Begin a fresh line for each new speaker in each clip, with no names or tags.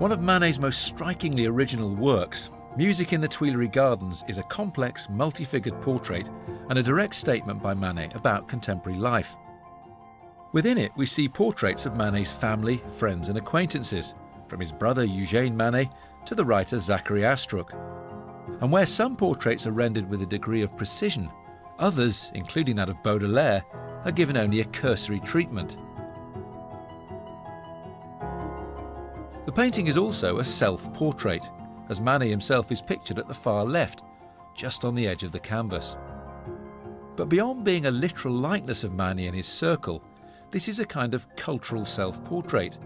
One of Manet's most strikingly original works, Music in the Tuileries Gardens is a complex, multi-figured portrait and a direct statement by Manet about contemporary life. Within it, we see portraits of Manet's family, friends and acquaintances, from his brother Eugène Manet to the writer Zacharie Astruc. And where some portraits are rendered with a degree of precision, others, including that of Baudelaire, are given only a cursory treatment. The painting is also a self-portrait, as Manet himself is pictured at the far left, just on the edge of the canvas. But beyond being a literal likeness of Manet and his circle, this is a kind of cultural self-portrait,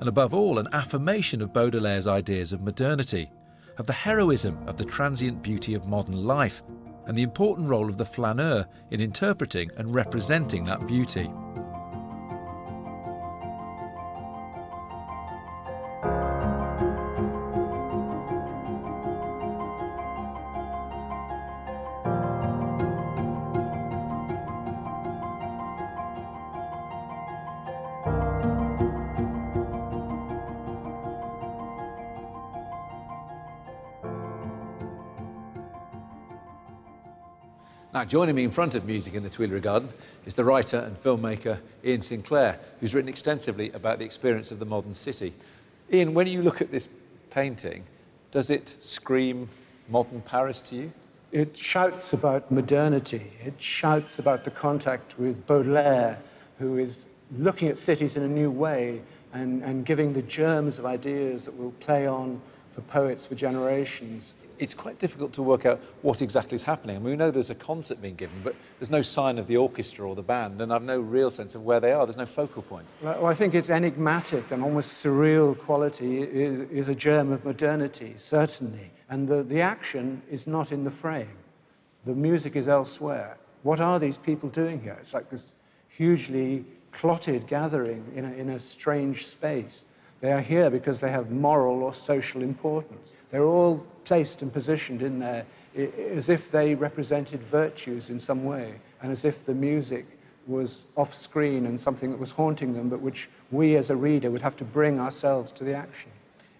and above all an affirmation of Baudelaire's ideas of modernity, of the heroism of the transient beauty of modern life, and the important role of the flaneur in interpreting and representing that beauty. Now, joining me in front of music in the Tuileries Garden is the writer and filmmaker Iain Sinclair, who's written extensively about the experience of the modern city. Iain, when you look at this painting, does it scream modern Paris to you?
It shouts about modernity. It shouts about the contact with Baudelaire, who is looking at cities in a new way and, and giving the germs of ideas that will play on for poets for generations
it's quite difficult to work out what exactly is happening. I mean, we know there's a concert being given, but there's no sign of the orchestra or the band, and I've no real sense of where they are. There's no focal point.
Well, I think its enigmatic and almost surreal quality is, is a germ of modernity, certainly. And the, the action is not in the frame. The music is elsewhere. What are these people doing here? It's like this hugely clotted gathering in a, in a strange space. They are here because they have moral or social importance. They're all placed and positioned in there as if they represented virtues in some way, and as if the music was off screen and something that was haunting them, but which we as a reader would have to bring ourselves to the action.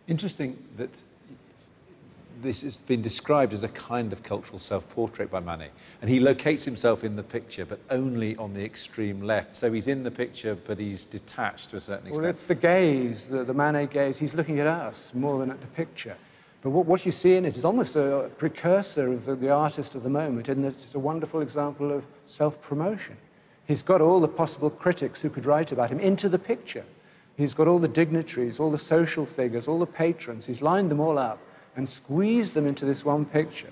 Interesting that this has been described as a kind of cultural self-portrait by Manet. And he locates himself in the picture, but only on the extreme left. So he's in the picture, but he's detached to a certain extent.
Well, it's the gaze, the, the Manet gaze. He's looking at us more than at the picture. But what, what you see in it is almost a precursor of the, the artist of the moment, in that it's a wonderful example of self-promotion. He's got all the possible critics who could write about him into the picture. He's got all the dignitaries, all the social figures, all the patrons. He's lined them all up and squeeze them into this one picture.